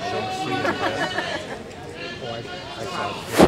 I don't see it yet. Oh, I, I saw it.